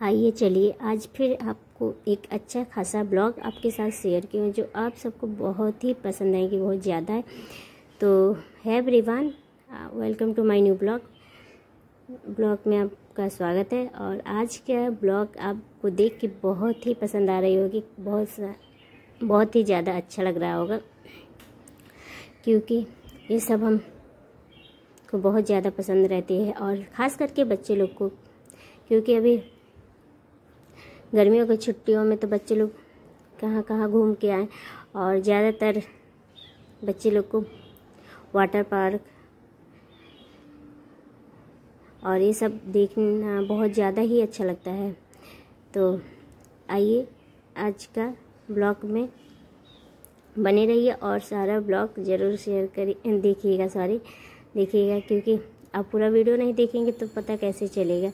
आइए चलिए, आज फिर आपको एक अच्छा खासा ब्लॉग आपके साथ शेयर किया जो आप सबको बहुत ही पसंद आएगी, बहुत ज़्यादा है। तो है everyone welcome to my new blog blog में आपका स्वागत है, और आज का ब्लॉग आपको देख के बहुत ही पसंद आ रही होगी, बहुत बहुत ही ज़्यादा अच्छा लग रहा होगा, क्योंकि ये सब हम को बहुत ज़्यादा पसंद रहती है, और ख़ास करके बच्चे लोग को, क्योंकि अभी गर्मियों की छुट्टियों में तो बच्चे लोग कहाँ कहाँ घूम के आए। और ज़्यादातर बच्चे लोग को वाटर पार्क और ये सब देखना बहुत ज़्यादा ही अच्छा लगता है। तो आइए आज का ब्लॉग में बने रहिए और सारा ब्लॉग ज़रूर शेयर करिए, देखिएगा, सॉरी, देखिएगा, क्योंकि आप पूरा वीडियो नहीं देखेंगे तो पता कैसे चलेगा।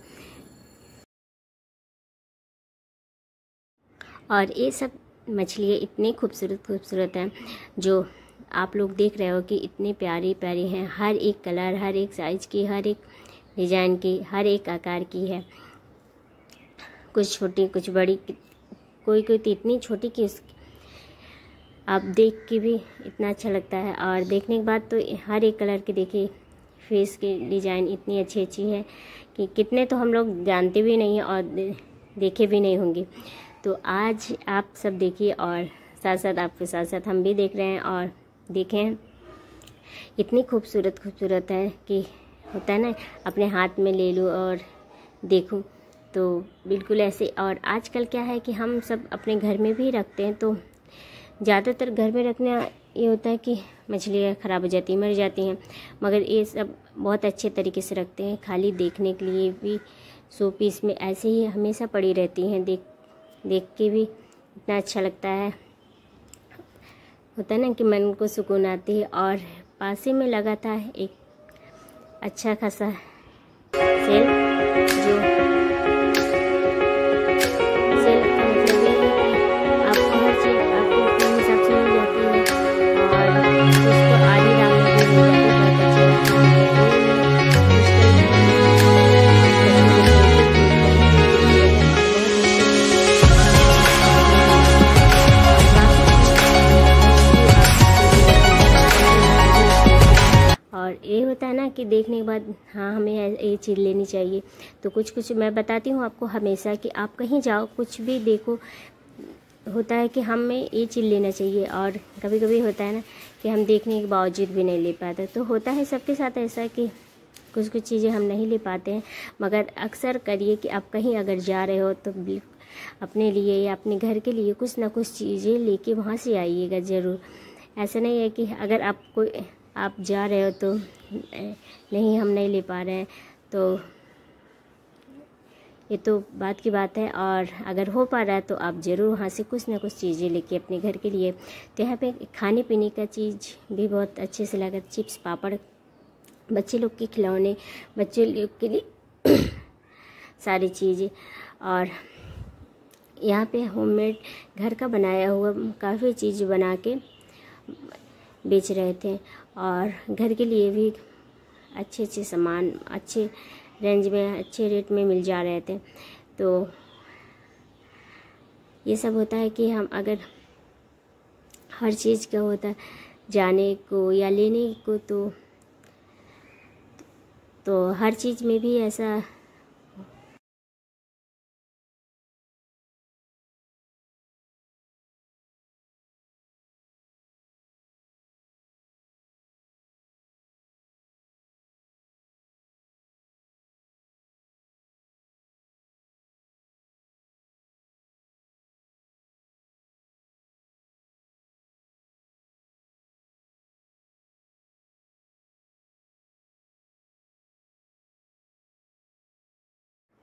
और ये सब मछलियाँ इतनी खूबसूरत खूबसूरत हैं, जो आप लोग देख रहे हो कि इतनी प्यारी प्यारी हैं। हर एक कलर, हर एक साइज़ की, हर एक डिज़ाइन की, हर एक आकार की है। कुछ छोटी, कुछ बड़ी, कोई कोई तो इतनी छोटी कि उस, आप देख के भी इतना अच्छा लगता है। और देखने के बाद तो हर एक कलर की देखिए फेस की डिज़ाइन इतनी अच्छी अच्छी है कि कितने तो हम लोग जानते भी नहीं हैं और देखे भी नहीं होंगे। तो आज आप सब देखिए और साथ साथ आपके साथ साथ हम भी देख रहे हैं और देखें। इतनी खूबसूरत खूबसूरत है कि होता है ना, अपने हाथ में ले लूँ और देखूँ। तो बिल्कुल ऐसे और आजकल क्या है कि हम सब अपने घर में भी रखते हैं तो ज़्यादातर घर में रखना ये होता है कि मछलियाँ ख़राब हो जाती हैं, मर जाती हैं। मगर ये सब बहुत अच्छे तरीके से रखते हैं, खाली देखने के लिए भी। सो पीस में ऐसे ही हमेशा पड़ी रहती हैं, देख देख के भी इतना अच्छा लगता है। होता है ना कि मन को सुकून आती है और पास ही में लगा था एक अच्छा खासा सेल जो देखने के बाद हाँ हमें ये चीज़ लेनी चाहिए। तो कुछ कुछ मैं बताती हूँ आपको हमेशा कि आप कहीं जाओ, कुछ भी देखो, होता है कि हमें ये चीज़ लेना चाहिए और कभी कभी होता है ना कि हम देखने के बावजूद भी नहीं ले पाते। तो होता है सबके साथ ऐसा कि कुछ कुछ चीज़ें हम नहीं ले पाते हैं, मगर अक्सर करिए कि आप कहीं अगर जा रहे हो तो अपने लिए या अपने घर के लिए कुछ ना कुछ चीज़ें लेके वहाँ से आइएगा ज़रूर। ऐसा नहीं है कि अगर आप कोई आप जा रहे हो तो नहीं हम नहीं ले पा रहे हैं तो ये तो बात की बात है। और अगर हो पा रहा है तो आप ज़रूर वहाँ से कुछ ना कुछ चीज़ें लेके अपने घर के लिए। तो यहाँ पे खाने पीने का चीज़ भी बहुत अच्छे से लगा, चिप्स, पापड़, बच्चे लोग के खिलौने, बच्चे लोग के लिए सारी चीज़ें। और यहाँ पे होममेड घर का बनाया हुआ काफ़ी चीज़ बना के बेच रहे थे। और घर के लिए भी अच्छे अच्छे सामान, अच्छे रेंज में, अच्छे रेट में मिल जा रहे थे। तो ये सब होता है कि हम अगर हर चीज़ का होता है, जाने को या लेने को तो तो हर चीज़ में भी ऐसा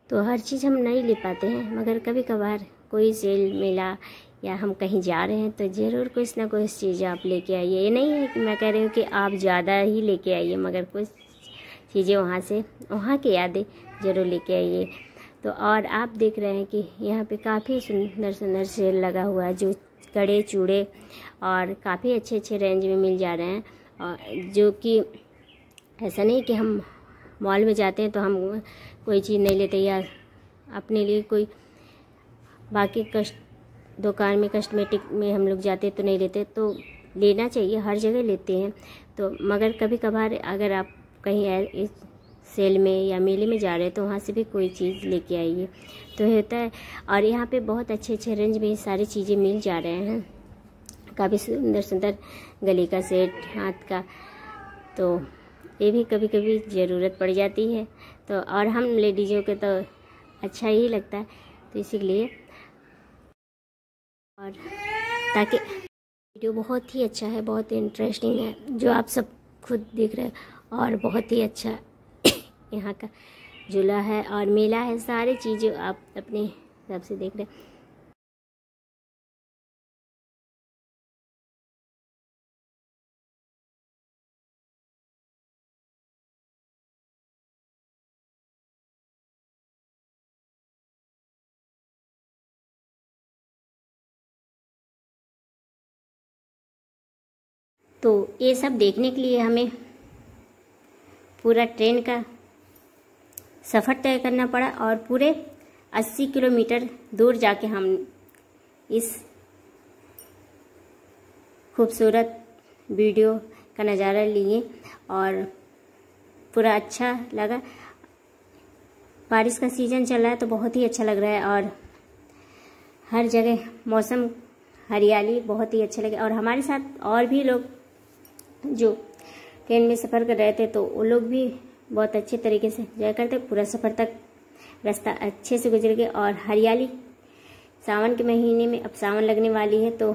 तो हर चीज़ हम नहीं ले पाते हैं, मगर कभी कभार कोई सेल मिला या हम कहीं जा रहे हैं तो ज़रूर कुछ ना कुछ चीज़ आप लेके आइए। ये नहीं है कि मैं कह रही हूँ कि आप ज़्यादा ही लेके आइए, मगर कुछ चीज़ें वहाँ से, वहाँ की यादें ज़रूर लेके आइए। तो और आप देख रहे हैं कि यहाँ पे काफ़ी सुंदर सुंदर सेल लगा हुआ है, जो कड़े, चूड़े और काफ़ी अच्छे अच्छे रेंज में मिल जा रहे हैं। और जो कि ऐसा नहीं कि हम मॉल में जाते हैं तो हम कोई चीज़ नहीं लेते या अपने लिए कोई बाकी कस्ट दुकान में कस्टमेटिक में हम लोग जाते तो नहीं लेते तो लेना चाहिए, हर जगह लेते हैं। तो मगर कभी कभार अगर आप कहीं इस सेल में या मेले में जा रहे हैं तो वहाँ से भी कोई चीज़ लेके आइए। तो होता है, और यहाँ पे बहुत अच्छे अच्छे रेंज में सारी चीज़ें मिल जा रहे हैं। काफ़ी सुंदर सुंदर गले का सेट हाथ का तो ये भी कभी कभी ज़रूरत पड़ जाती है। तो और हम लेडीज़ों के तो अच्छा ही लगता है तो इसीलिए। और ताकि वीडियो बहुत ही अच्छा है, बहुत ही इंटरेस्टिंग है, जो आप सब खुद देख रहे हैं, और बहुत ही अच्छा यहाँ का झूला है और मेला है, सारी चीज़ें आप अपने हिसाब से देख रहे हैं। तो ये सब देखने के लिए हमें पूरा ट्रेन का सफ़र तय करना पड़ा और पूरे 80 किलोमीटर दूर जाके हम इस खूबसूरत वीडियो का नज़ारा लिए और पूरा अच्छा लगा। बारिश का सीज़न चल रहा है तो बहुत ही अच्छा लग रहा है और हर जगह मौसम, हरियाली बहुत ही अच्छा लगे और हमारे साथ और भी लोग जो ट्रेन में सफ़र कर रहे थे तो वो लोग भी बहुत अच्छे तरीके से जाया करते, पूरा सफ़र तक रास्ता अच्छे से गुजर गया। और हरियाली, सावन के महीने में अब सावन लगने वाली है तो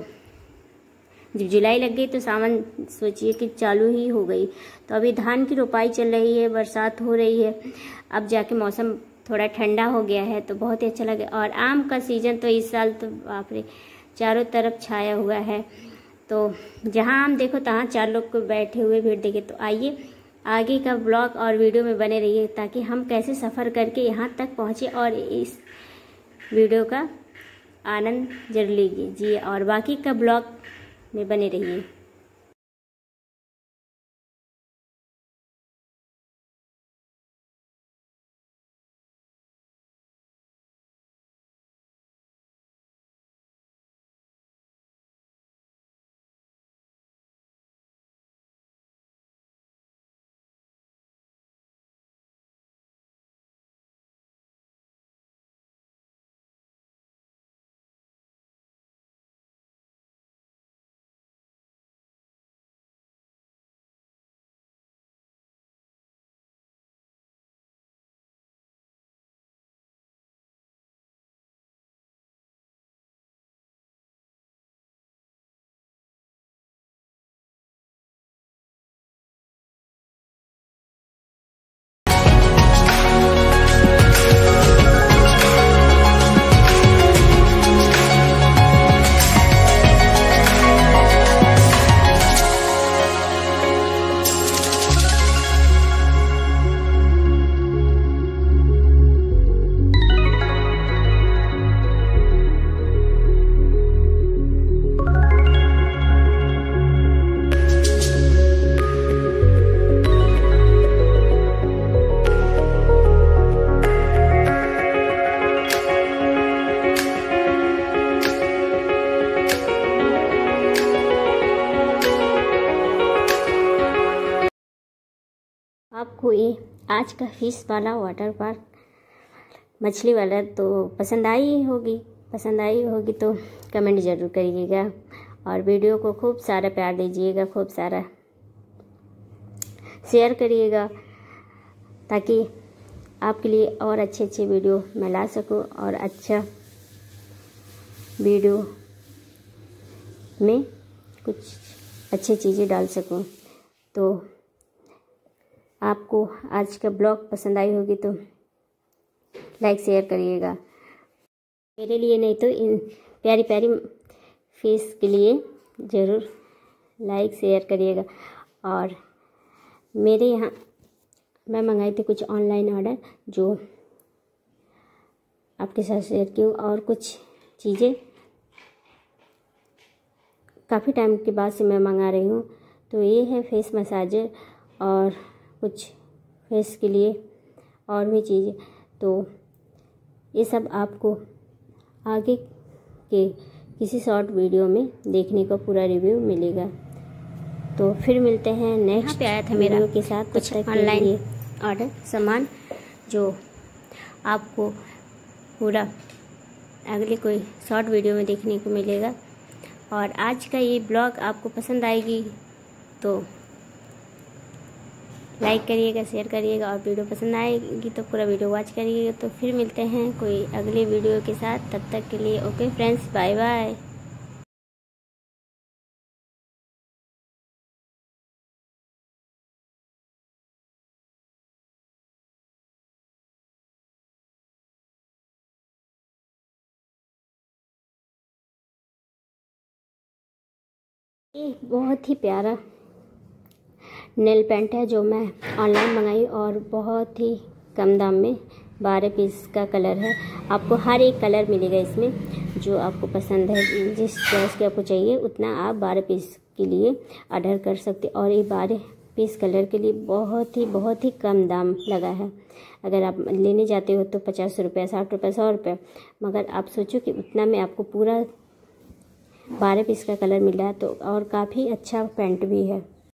जब जुलाई लग गई तो सावन सोचिए कि चालू ही हो गई। तो अभी धान की रोपाई चल रही है, बरसात हो रही है, अब जाके मौसम थोड़ा ठंडा हो गया है तो बहुत ही अच्छा लगे। और आम का सीज़न तो इस साल तो रे, चारों तरफ़ छाया हुआ है। तो जहाँ हम देखो, तहाँ चार लोग को बैठे हुए भीड़ देखे। तो आइए, आगे का ब्लॉग और वीडियो में बने रहिए, ताकि हम कैसे सफ़र करके यहाँ तक पहुँचे और इस वीडियो का आनंद ज़रूर लीजिए। जी, और बाकी का ब्लॉग में बने रहिए। आपको ये आज का फ़िश वाला वाटर पार्क मछली वाला तो पसंद आई होगी। पसंद आई होगी तो कमेंट ज़रूर करिएगा और वीडियो को खूब सारा प्यार दीजिएगा, खूब सारा शेयर करिएगा ताकि आपके लिए और अच्छे अच्छे वीडियो मैं ला सकूँ और अच्छा वीडियो में कुछ अच्छी चीज़ें डाल सकूँ। तो आपको आज का ब्लॉग पसंद आई होगी तो लाइक, शेयर करिएगा। मेरे लिए नहीं तो इन प्यारी प्यारी फेस के लिए ज़रूर लाइक, शेयर करिएगा। और मेरे यहाँ मैं मंगाई थी कुछ ऑनलाइन ऑर्डर जो आपके साथ शेयर की हूँ और कुछ चीज़ें काफ़ी टाइम के बाद से मैं मंगा रही हूँ। तो ये है फेस मसाजर और कुछ फेस के लिए और भी चीज़ें। तो ये सब आपको आगे के किसी शॉर्ट वीडियो में देखने का पूरा रिव्यू मिलेगा। तो फिर मिलते हैं नेक्स्ट पे आया था मेरा के साथ। कुछ ऑनलाइन ऑर्डर सामान जो आपको पूरा अगले कोई शॉर्ट वीडियो में देखने को मिलेगा। और आज का ये ब्लॉग आपको पसंद आएगी तो लाइक करिएगा, शेयर करिएगा और वीडियो पसंद आएगी तो पूरा वीडियो वॉच करिएगा। तो फिर मिलते हैं कोई अगले वीडियो के साथ। तब तक के लिए ओके फ्रेंड्स बाय बाय बहुत ही प्यारा। नेल पेंट है जो मैं ऑनलाइन मंगाई और बहुत ही कम दाम में बारह पीस का कलर है। आपको हर एक कलर मिलेगा इसमें, जो आपको पसंद है। जिस चॉइस के आपको चाहिए, उतना आप बारह पीस के लिए ऑर्डर कर सकते और ये बारह पीस कलर के लिए बहुत ही बहुत ही कम दाम लगा है। अगर आप लेने जाते हो तो पचास रुपये साठ रुपये सौ रुपये मगर आप सोचो कि उतना में आपको पूरा बारह पीस का कलर मिला है तो और काफ़ी अच्छा पेंट भी है।